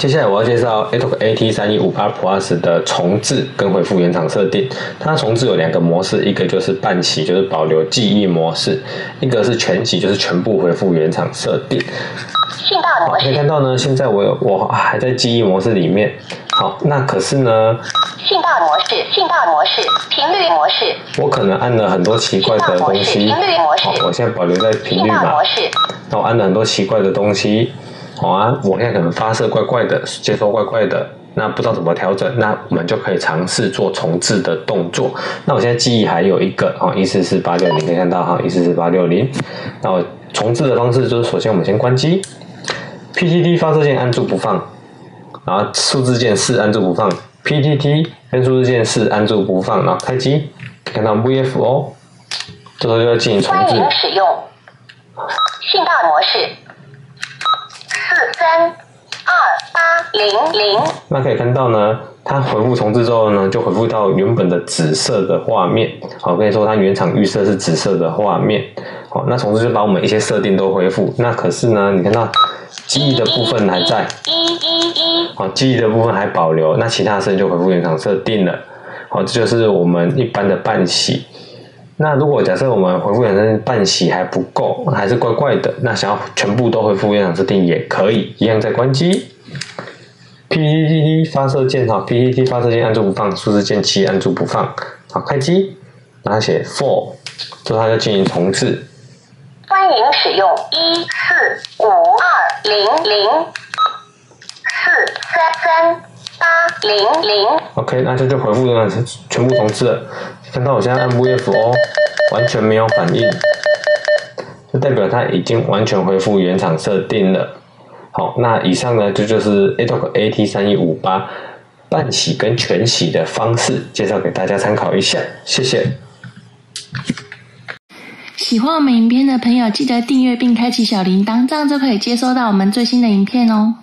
接下来我要介绍 ATOC AT 三一五八 Plus 的重置跟恢复原厂设定。它重置有两个模式，一个就是半洗，就是保留记忆模式；一个是全洗，就是全部恢复原厂设定。可以看到呢，现在我有我还在记忆模式里面。好，那可是呢？信大模式，信大模式，频率模式。我可能按了很多奇怪的东西。频率模式。好，我现在保留在频率嘛。那我按了很多奇怪的东西。好啊，我现在可能发射怪怪的，接收怪怪的，那不知道怎么调整，那我们就可以尝试做重置的动作。那我现在记忆还有一个啊，一四四八六零，可以看到哈，一四四八六零。那我重置的方式就是，首先我们先关机，PTT 发射键按住不放，然后数字键四按住不放，PTT 跟数字键四按住不放，然后开机，可以看到 VFO，这时候就要进行重置。欢迎使用信大模式。三二八零零，那可以看到呢，它回复重置之后呢，就回复到原本的紫色的画面。好，跟你说，它原厂预设是紫色的画面。好，那重置就把我们一些设定都恢复。那可是呢，你看到记忆的部分还在，好，记忆的部分还保留，那其他声音就恢复原厂设定了。好，这就是我们一般的半洗。那如果假设我们回复原厂半洗还不够，还是怪怪的，那想要全部都恢复原厂设定也可以，一样再关机。PTT 发射键哈，PTT 发射键按住不放，数字键七按住不放，好开机，然后写 four，之后它就进行重置。欢迎使用一四五二零零四三三八零零。OK，那这就回复原厂全部重置了。看到我现在按 VFO，完全没有反应，就代表它已经完全恢复原厂设定了。好，那以上呢，这就是 ATOC AT 三一五八半洗跟全洗的方式，介绍给大家参考一下。谢谢。喜欢我们影片的朋友，记得订阅并开启小铃铛，这样就可以接收到我们最新的影片哦。